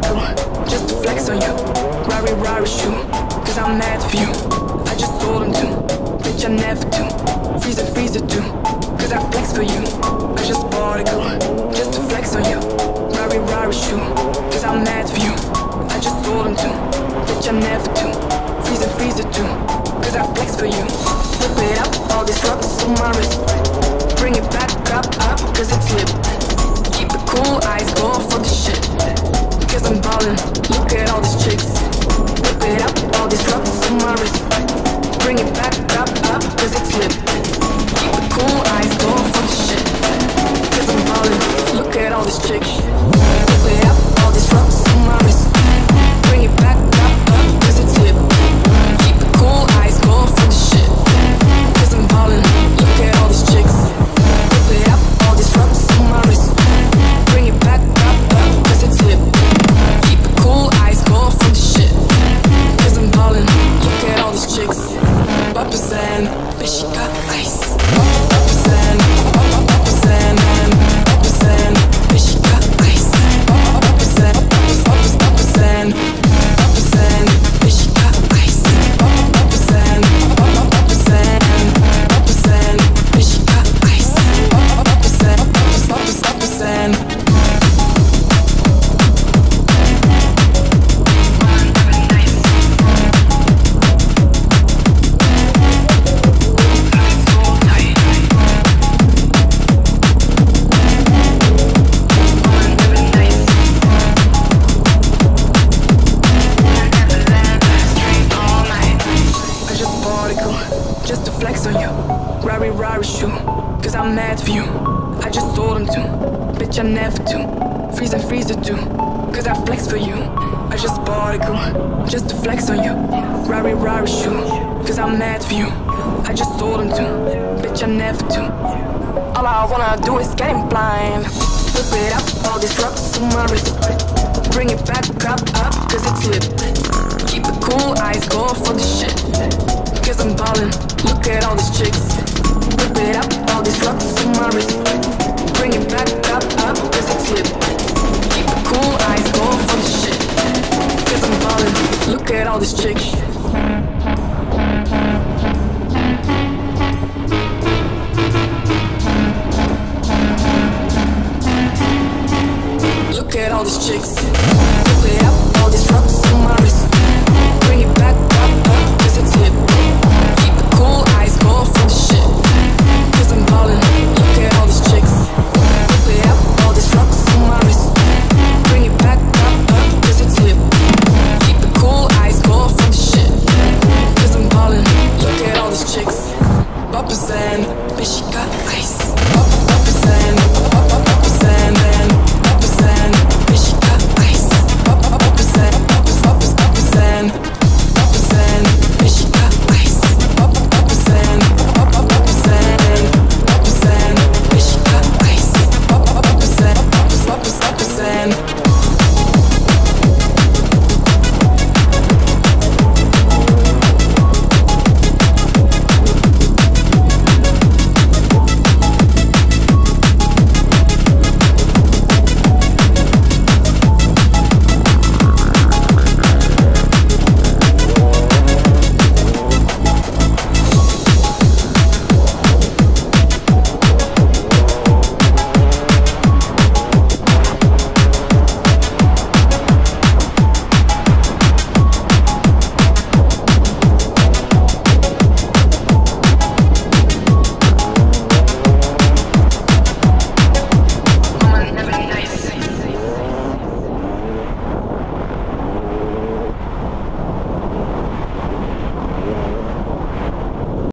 particle, just to flex on you. Rari Rari shoe, cause I'm mad for you. I just told him to, bitch, I never do. Freezer, freezer too, cause I flex for you. I just particle, just to flex on you. Rari Rari shoe, cause I'm mad for you. I just told him to, bitch, I never do. Freezer, freezer too, cause I flex for you. Whip it up, all these rocks on my wrist. Bring it back up, up, cause it's lit. Keep it cool, eyes go for the shit. Cause I'm ballin', look at all these chicks. Whip it up, all these rocks on my wrist. Bring it back up, up, cause it's lit. Keep it cool, eyes go for the shit. Cause I'm ballin', look at all these chicks. Represent, cause I'm mad for you. I just told him to, bitch, I never do. Freeze and freezer too, cause I flex for you. I just particle, just to flex on you. Rari Rari shoe, cause I'm mad for you. I just told him to, bitch, I never do. All I wanna do is get him blind. Whip it up, all these rocks on my wrist. Bring it back up, up, cause it's lit. Keep it cool, eyes go for the shit. Cause I'm ballin', look at all these chicks. Up, all these rocks my wrist. Bring it back up, up. Keep cool, eyes for the shit. Cause I'm look at all these chicks. Look at all these chicks. It up, all these rocks on my wrist. Bring it back but she got